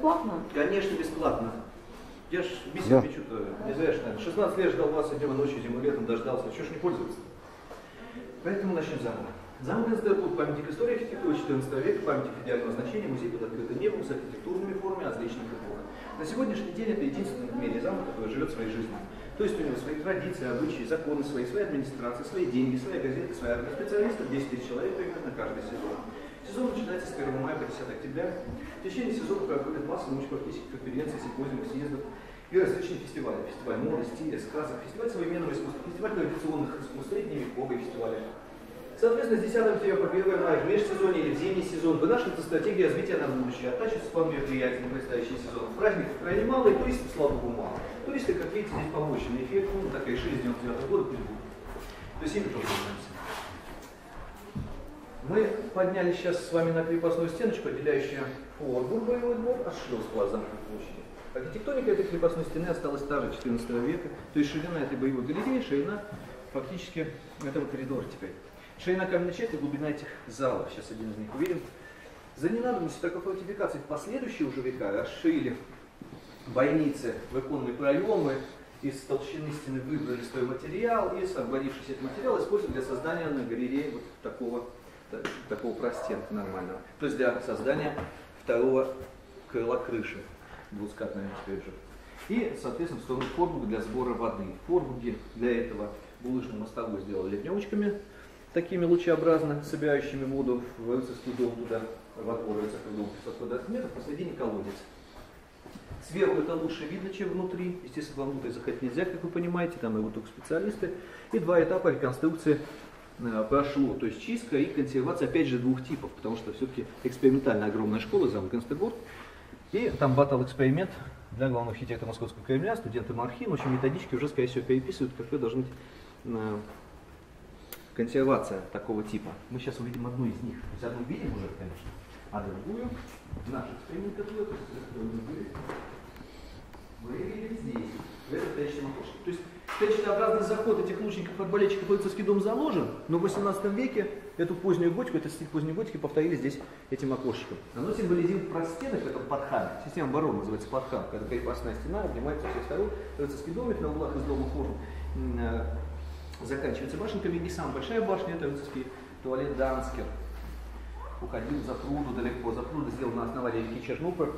бесплатно? Конечно, бесплатно. Я ж бисер Да. печу-то, не знаешь, наверное. 16 лет ждал вас днем и ночью, зимой летом дождался. Чего ж не пользоваться? Поэтому начнем заново. Замок Институт памятник истории архитектуры 14 века, памятник идеального значения, музей под открытым небом с архитектурными формами различных эпох. На сегодняшний день это единственный в мире замок, который живет своей жизнью. То есть у него свои традиции, обычаи, законы свои, свои администрации, свои деньги, своя газета, своя армия специалистов, 10 тысяч человек примерно каждый сезон. Сезон начинается с 1 мая по 10 октября. В течение сезона проходит масса научно-практических конференций, симпозиумов, съездов и различные фестивали. Фестиваль моды, стиля, сказок, фестиваль современного искусства, фестиваль традиционных искусств, средневековый фестиваль. Соответственно, с 10 октября по 1 мая в межсезонье или в зимний сезон вынашивается стратегия развития на будущее, оттачивается план мероприятий на предстоящий сезон. Праздников крайне мало, и туристов, слава богу, мало. Туристы, как видите, здесь побочный эффект, ну, так решили с 99 года, пусть будут. То есть ими тоже занимаемся. Мы поднялись сейчас с вами на крепостную стеночку, отделяющую Форбург боевой двор от Шлёского замка площади. Архитектоника этой крепостной стены осталась та же 14 века, то есть ширина этой боевой галереи, ширина фактически этого коридора теперь. Ширина каменной части, глубина этих залов, сейчас один из них увидим. За ненадобностью такой фортификации в последующие уже века расширили бойницы в иконные проемы, из толщины стены выбрали свой материал и, освободившись этот материал, использовали для создания на галерее вот такого, та- такого простенка нормального. То есть для создания второго крыла крыши, двускатной же. И, соответственно, в сторону Форбурга для сбора воды. В Форбурге для этого булыжную мостовую сделали ливневочками, такими лучеобразно собирающими воду в рыцарский дом туда, во двор рыцарского дома 500 квадратных метров, посредине колодец. Сверху это лучше видно, чем внутри. Естественно, внутрь заходить нельзя, как вы понимаете, там его только специалисты. И два этапа реконструкции прошло. То есть чистка и консервация, опять же, двух типов, потому что все-таки экспериментальная огромная школа, замок Инстебург. И там батал эксперимент для главного архитектора Московского Кремля, студенты Мархин. В общем, методички уже, скорее всего, переписывают, какой должна быть э, консервация такого типа. Мы сейчас увидим одну из них. То одну видим уже, конечно, а другую, наш эксперимент, который, мы выявили здесь, в этом окошке. То есть Т-образный заход этих лучников арбалетчиков в рыцарский дом заложен, но в 18 веке эту позднюю готику, этот стиль поздней готики повторили здесь этим окошечком. Оно символизирует простенок, это подхан. Система обороны называется подхан, когда крепостная стена обнимается со всех сторон, рыцарский домик на углах из дома форм э, заканчивается башенками, и самая большая башня, это рыцарский туалет Данскер. Уходил за пруду далеко, за пруду сделал на основании реки Чернупр.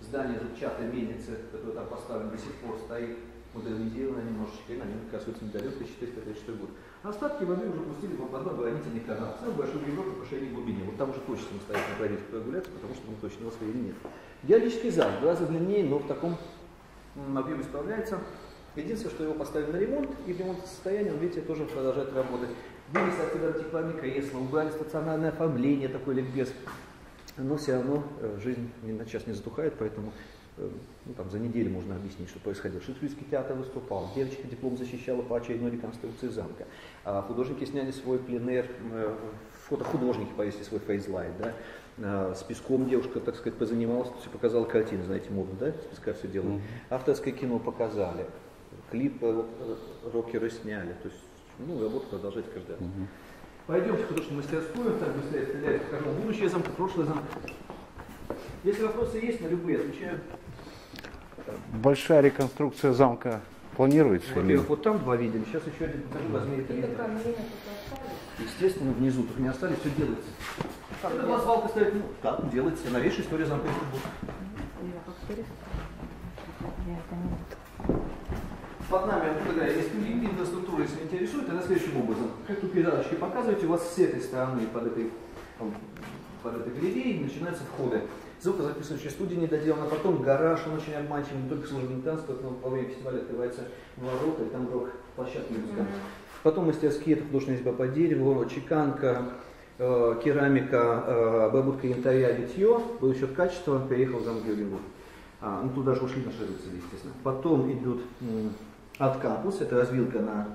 Здание зубчатой мельницы, которое там поставлено до сих пор стоит, модернизировано немножечко, и на нем красуется медальон 1436 год. Остатки воды уже пустили в оборонительный канал. Самый большой в Европе по ширине глубине. Вот там уже точно на границе прогуляться, потому что ну, точно его своей нет. Геологический зал, в длиннее, но в таком объеме справляется. Единственное, что его поставили на ремонт, и в ремонтном состоянии, он, видите, тоже продолжает работать. Вынесли отсюда антикварные кресла, убрали стационарное оформление, такой ликбез. Но все равно э, жизнь на час не затухает, поэтому ну, там, за неделю можно объяснить, что происходило. Шекспирский театр выступал, девочка диплом защищала по очередной реконструкции замка. А художники сняли свой пленер, э, фотохудожники повесили свой фейзлайт, да. А, С песком девушка, так сказать, позанималась, все показала картины, знаете, модно, да, с песка все делают. Авторское кино показали, клип э, э, рокеры сняли, то есть, ну, работа продолжается каждый раз. Пойдемте в художественную мастерскую, так быстрее стреляет, покажу будущее замка, прошлое замка. Если вопросы есть, на любые отвечаю. Большая реконструкция замка планируется? или- Во-первых, вот там два видели, сейчас еще один покажу, возьми это. Естественно, внизу тут не остались, все делается. Это была свалка стоит, ну, как делается, новейшая история замка Петербург. Под нами, когда есть инфраструктура, если интересует, она следующим образом. Как тут передаточки показываете, у вас с этой стороны под этой, под этой галереей начинаются входы. Звукозаписывающая студия не доделана, потом гараж, он очень обманчивый, не только служебный транспорт, но во время фестиваля открывается ворота, и там рок площадка музыкальная. Потом мастерские, это художественная изба по дереву, чеканка, э, керамика, э, обработка янтаря, битье, был счет качества, переехал в замок Георгиенбург. А, ну, туда же ушли наши рыцари, естественно. Потом идут м, от кампус, это развилка на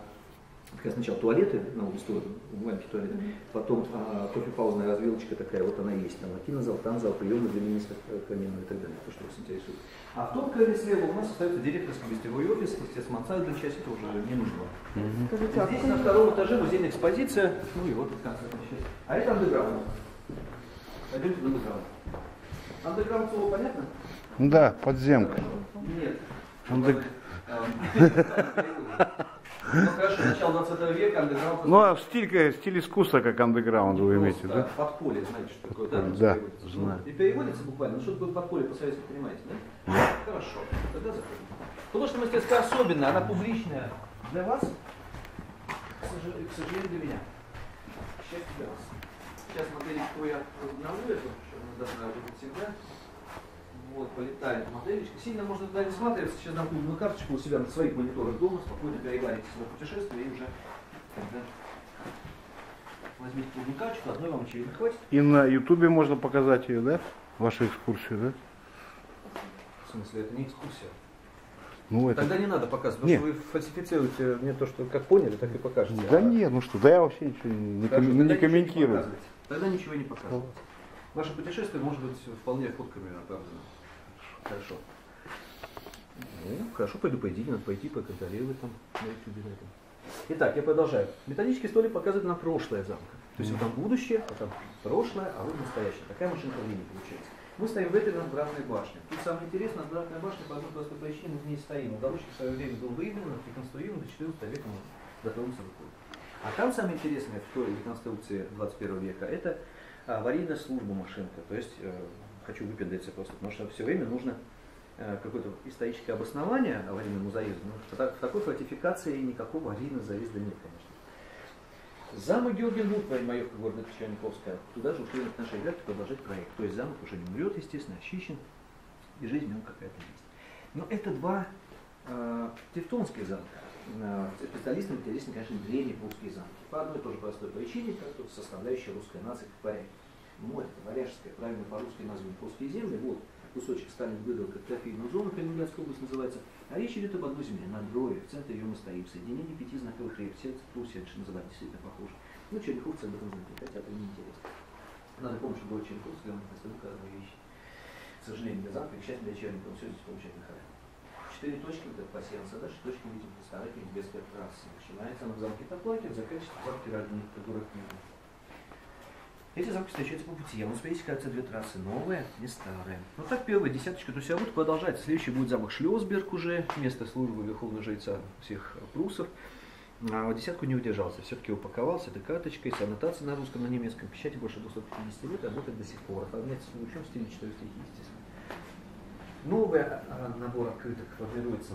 как раз сначала туалеты на обе стороны, маленькие туалеты, потом а, кофе-паузная развилочка такая, вот она есть, там кинозал, танзал, приемы для министров э, каменного и так далее, то, что вас интересует. А в том крыле слева у нас остается директорский гостевой офис, естественно, мансардная часть это уже не нужно. Скажите, а Здесь на втором этаже музейная экспозиция, ну и вот часть. А это андеграунд. Пойдемте в андеграунд. Андеграунд слово понятно? Да, подземка. Нет. Андег- Ну хорошо, начало 20 века, андеграунд. Ну, а стиль, стиль искусства, как андеграунд, вы имеете, да? Подполье, знаете, что такое, да? Да, знаю. И переводится буквально, ну что такое подполье по-советски, понимаете, да? Хорошо, тогда заходим. Художественная мастерская особенная, она публичная для вас, к сожалению, для меня. К счастью для вас. Сейчас моделечку я обновлю эту, что она должна быть всегда. Вот, полетает моделечка. Сильно можно туда не смотреться. Сейчас дам клубную карточку у себя на своих мониторах дома, спокойно переварите свое путешествие и уже тогда возьмите клубную карточку, одной вам очевидно хватит. И на ютубе можно показать ее, да? Вашу экскурсию, да? В смысле, это не экскурсия. Ну, это... Тогда не надо показывать, потому Нет. что вы фальсифицируете мне то, что как поняли, так и покажете. Да нет, ну что, да я вообще ничего не, не Хорошо, ком- не комментирую. показывайте. Тогда ничего не показывайте. Ваше путешествие может быть вполне фотками оправдано. Хорошо. Ну, хорошо, пойду поедите, надо пойти поконтролировать там на ютубе. на этом. Итак, я продолжаю. Металлический столик показывает на прошлое замка. То есть вот там будущее, а там прошлое, а вот настоящее. Такая машинка времени получается. Мы стоим в этой надгробной башне. Тут самое интересное, надгробная башня по одной простой причине мы в ней стоим. Уголочек в свое время был выявлен, реконструирован до 14 века мы готовимся выходить. А там самое интересное в той реконструкции 21 века это аварийная служба машинка. То есть э, хочу выпендриться просто, потому что все время нужно э, какое-то историческое обоснование аварийному заезду. Но та- в такой фортификации никакого аварийного заезда нет, конечно. Замок Георгенбург, военмаевка города Печерниковская, туда же ушли наши ребята продолжать проект. То есть замок уже не умрет, естественно, очищен, и жизнь в нем какая-то есть. Но это два э, тевтонских замка. Э, специалисты интересны, конечно, древние прусские замки. По одной тоже простой причине, как тут составляющая русской нации в порядке. Это варяжская, правильно по-русски названы прусские земли. Вот кусочек Сталин выдал как трофейную зону, Калининградская область называется. А речь идет об одной земле, на Брове, в центре ее мы стоим. Соединение пяти знаковых рек, сердце Пруссия, называть, действительно похоже. Ну, черняховцы об этом знают, хотя это не интересно. Надо помнить, что город Черняховск, главное, настолько разные вещи. К сожалению, для замка, к счастью, для Черникова, все здесь получает на халяву. Четыре точки, вот это пассианса, дальше точки видим старой Кенигсбергской трассе. Начинается она в замке Топлакер, заканчивается в замке Родник, город Киев. Эти замки встречаются по пути. У нас, кажется, две трассы. Новая и старая. Вот так первая десяточка. То есть вот продолжается. Следующий будет замок Шлёсберг уже. Место службы верховного жреца всех пруссов. А вот десятку не удержался. Все-таки упаковался этой карточкой с аннотацией на русском, на немецком. Печати больше 250 лет, работает до сих пор. Оформляется в лучшем стиле 4 стихи, естественно. Новый а, набор открыток формируется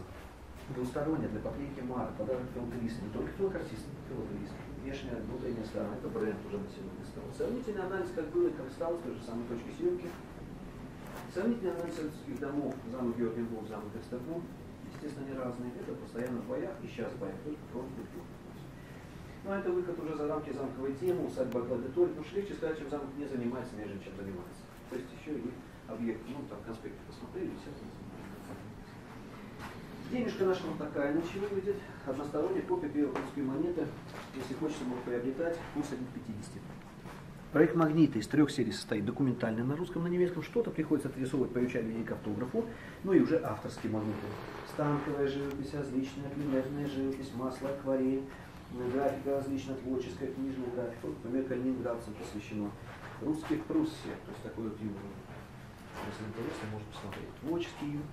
двусторонне для поклейки мара, подарок филателиста, не только филокартиста, но и филателиста. Внешняя, внутренняя сторона, это бренд уже на сегодня стал. Сравнительный анализ, как было как стало, с той же самой точки съемки. Сравнительный анализ из домов, замок Георгенбург, замок Эстербург, естественно, они разные. Это постоянно в боях, и сейчас в боях, только фронт. Ну, это выход уже за рамки замковой темы, усадьба Гладиторий, потому что легче сказать, чем замок не занимается, нежели чем занимается. То есть еще и объект, ну, там, конспекты посмотрели, все Денежка наша вот такая ничего выйдет. Односторонняя копия первой русской монеты. Если хочется, можно приобретать. Курс 1 к 50. Проект «Магнита» из трех серий состоит документально на русском, на немецком. Что-то приходится отрисовывать по учебнику к автографу. Ну и уже авторские магниты. Станковая живопись, различная пленерная живопись, масло, акварель, графика различная, творческая, книжная графика. Вот, например, калининградцам посвящено. Русских Пруссия, то есть такой вот юмор. Если интересно, можно посмотреть. Творческий юмор.